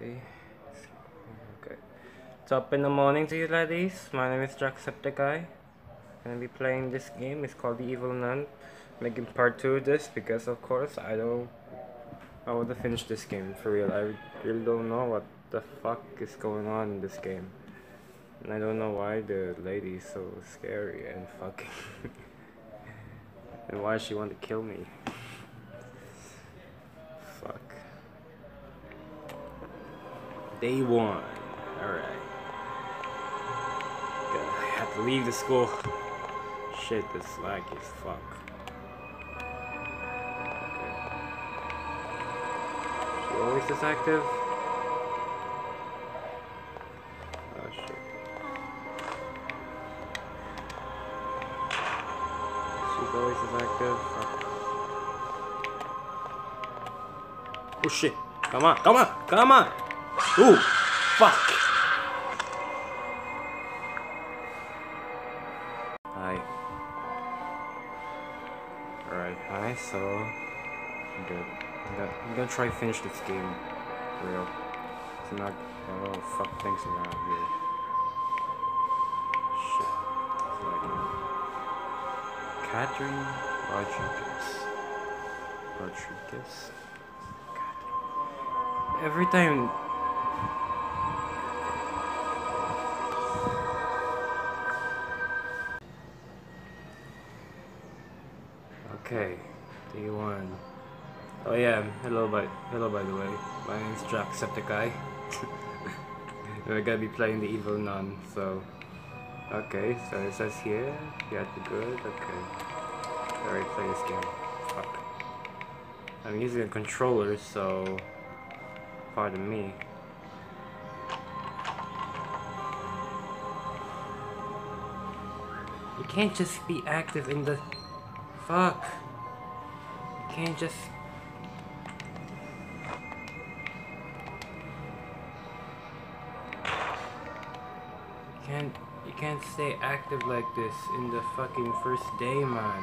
Okay. Okay. What's up in the morning to you ladies? My name is Jacksepticeye. Gonna be playing this game. It's called The Evil Nun. Making part two of this because of course I don't I want to finish this game for real. I really don't know what the fuck is going on in this game. And I don't know why the lady is so scary and fucking and why she want to kill me. Fuck. Day one. Alright. I have to leave the school. Shit, this lag is fuck. Okay. She always is active? Oh shit. She's always as active. Oh shit. Come on, come on, come on! Ooh! Fuck! Hi. Alright, hi, so... I'm good. I'm gonna, I'm gonna try to finish this game. For real. It's not... Oh, fuck things around here. Shit. It's like... Catherine Rodriguez. Rodriguez? God. Every time yeah, hello by hello by the way. My name's Jacksepticeye. We're gonna be playing the evil nun, so Okay, so it says here, you have to good, okay. Alright, play this game. Fuck. I'm using a controller, so pardon me. You can't just be active in the Fuck. You can't just... can't... Stay active like this in the fucking first day, man.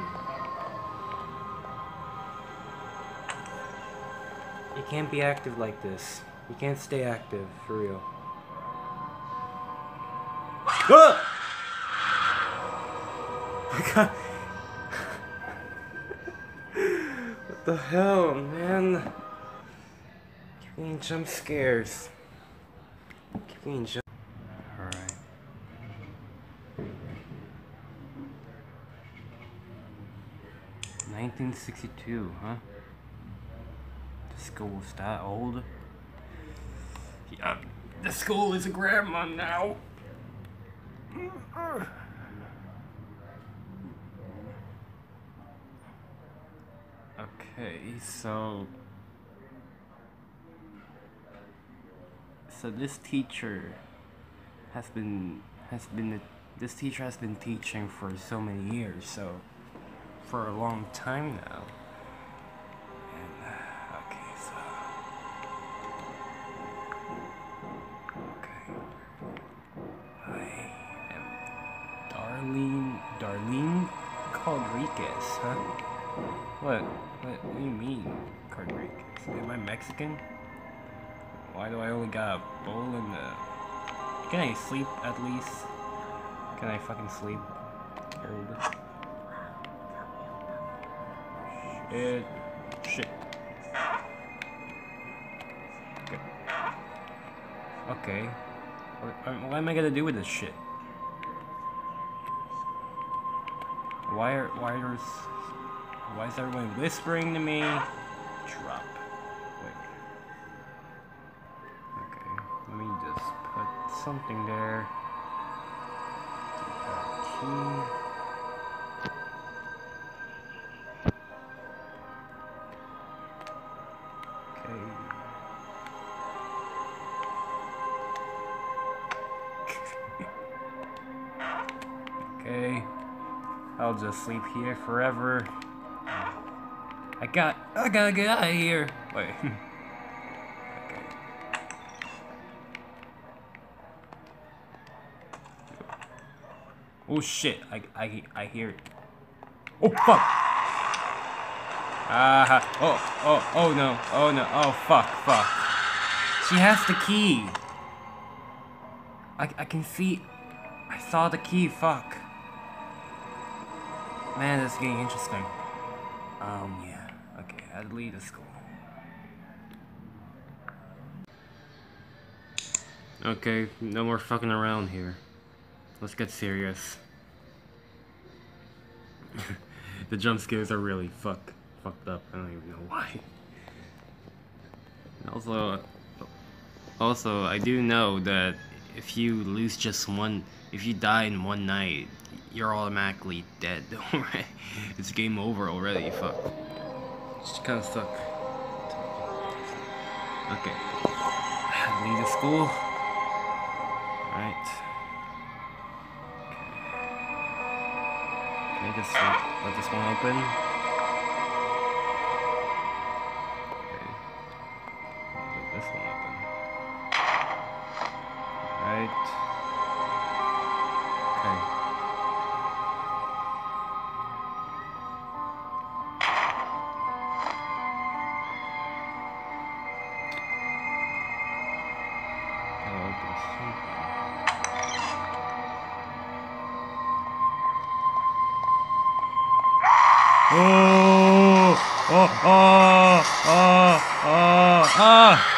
You can't be active like this. You can't stay active, for real. Ah! god. What the hell, man? Getting jump scares. Getting jump. 1962, huh? The school's that old? Yeah, the school is a grandma now. Okay, so... So this teacher has been, has been, this teacher has been teaching for so many years, so for a long time now. And uh, okay, so okay, I am Darlene Darlene Rodriguez, huh? What? What, do you mean, Rodriguez? Am I Mexican? Why do I only got a bowl in the... Can I sleep at least? Can I fucking sleep? Shit. Shit. Okay. Okay. What, am I gonna do with this shit? Why are, why are, why is everyone whispering to me? Drop. Wait. Okay, let me just put something there. Key. I'll just sleep here forever. I got, I gotta get out of here. Wait. Oh shit! I, I, I hear it. Oh fuck! Ah! Uh, oh, oh, oh no! Oh no! Oh fuck! Fuck! She has the key. I, I can see. I saw the key, fuck. Man, this is getting interesting. Um, yeah. Okay, I'd leave the school. Okay, no more fucking around here. Let's get serious. the jump scares are really fuck, fucked up. I don't even know why. Also, also, I do know that if you lose just one, if you die in one night, you're automatically dead. it's game over already. Fuck. Just kind of stuck. Okay. Leave the school. Alright. Okay. Okay, just let this one open. Oh! Oh! Oh! Oh! Oh! Ah!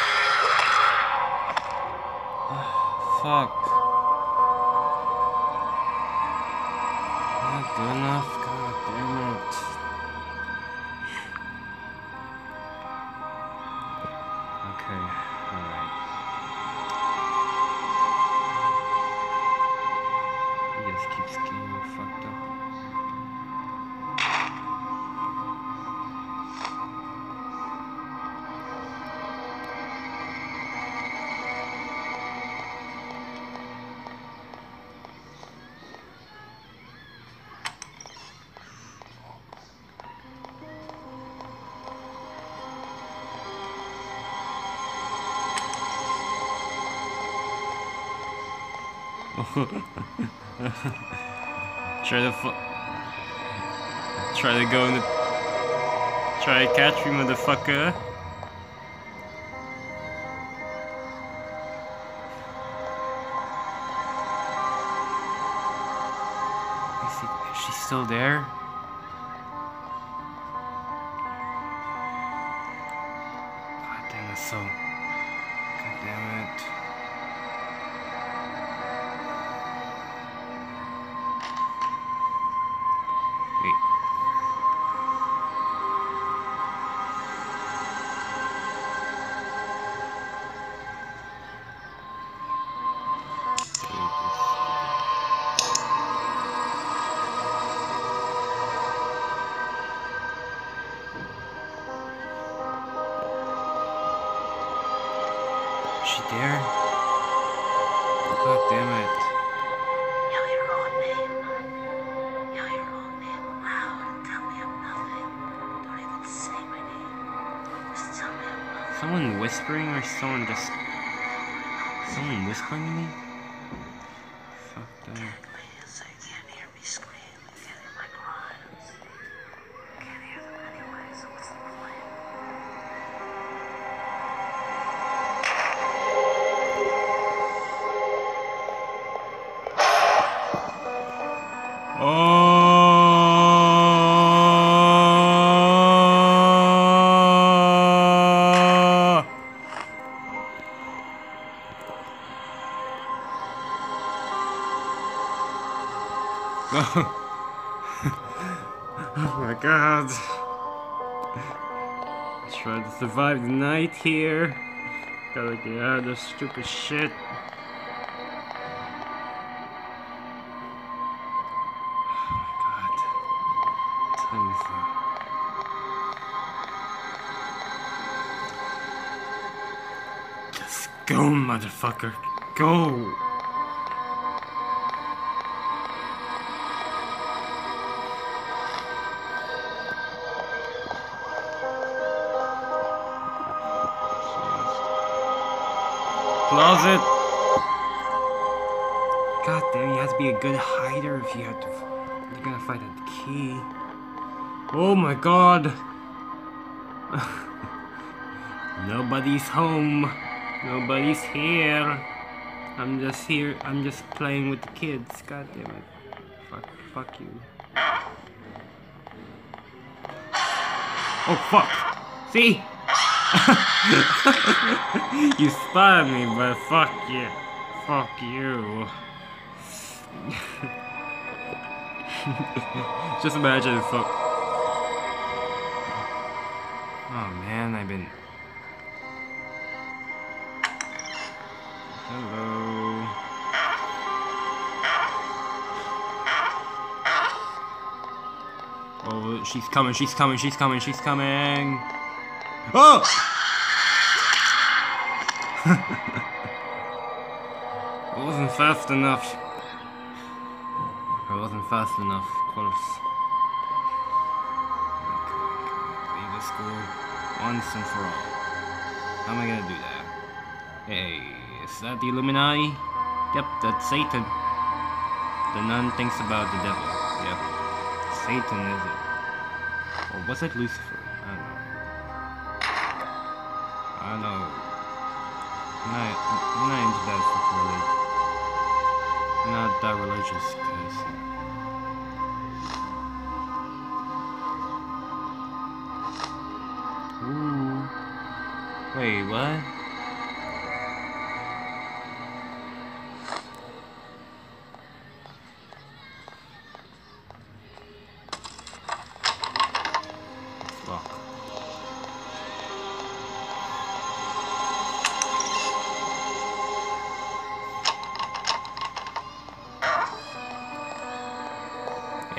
try to try to go in the try to catch me, motherfucker. Is, he, is she still there? Is she there? God damn it. Yell your own name. Yell your own name loud and tell me I'm nothing. Don't even say my name. Just tell me I'm nothing. Someone whispering or someone just. Someone whispering to me? Fuck that. Night here. Gotta get out of this stupid shit. Oh up. Just go, motherfucker. Go. Closet. God damn, you have to be a good hider if you have to. You're gonna find that key. Oh my god. Nobody's home. Nobody's here. I'm just here. I'm just playing with the kids. God damn it. Fuck, fuck you. Oh fuck! See? You spotted me, but fuck you. Fuck you. just imagine fuck. Oh man, I've been. Hello. Oh, she's coming, she's coming, she's coming, she's coming. Oh! it wasn't fast enough. I wasn't fast enough, close. Okay, leave the school once and for all. How am I gonna do that? Hey, is that the Illuminati? Yep, that's Satan. The nun thinks about the devil. Yep. Satan, is it? Or was it Lucifer? I don't know. I know. Not, not into that really. Not that religious, cause... Ooh. Wait, what?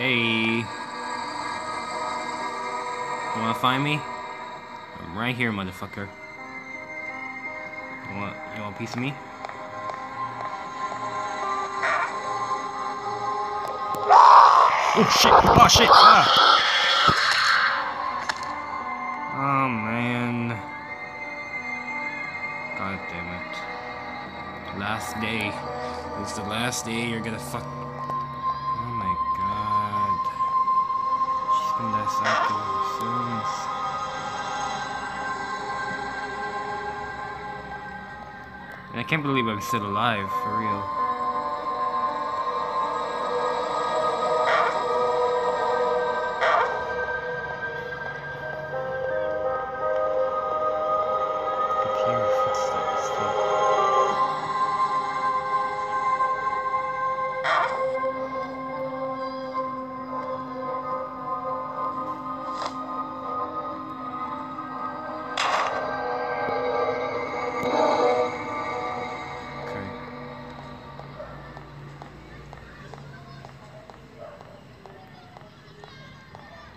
Hey. You wanna find me? I'm right here, motherfucker. You want, you want a piece of me? Oh shit! Oh shit! Ah! Oh man. God damn it. Last day. It's the last day you're gonna fuck. I can't believe I'm still alive, for real.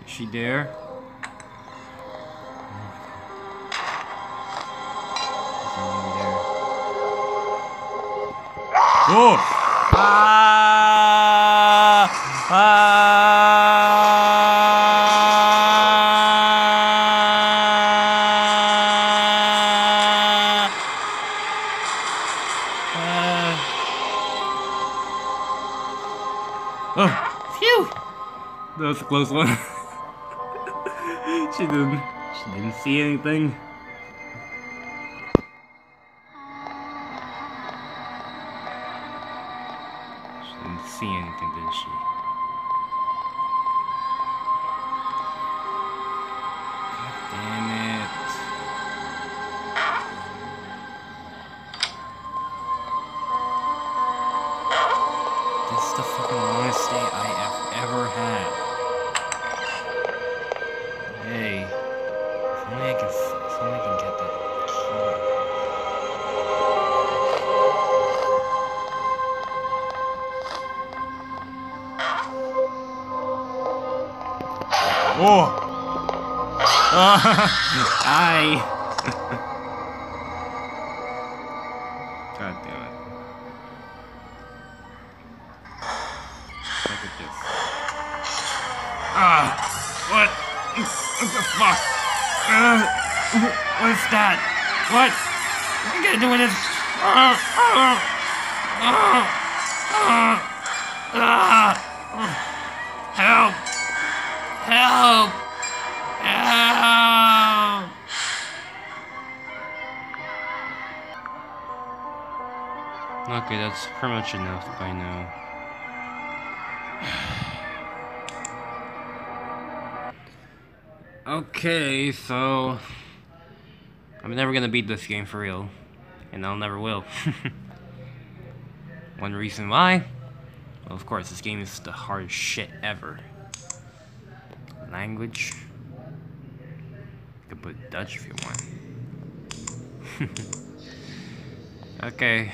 Is she there? Oh! Ah! Ah! Ah! Oh, phew! That was a close one. she didn't. She didn't see anything. She didn't see anything, did she? Damn it. This is the fucking longest day I have ever had. Hey. If only I can, if only I can get that key. Oh! Hi! God damn it. Look at this. Ah! What? What the fuck? Uh, what's that? What? What are you gonna do with this? Ah! Ah! Ah! Ah! Ah! Help! Help! Help! Okay, that's pretty much enough by now. Okay, so I'm never gonna beat this game for real, and I'll never will. One reason why? Well, of course, this game is the hardest shit ever. Language. You can put Dutch if you want. okay,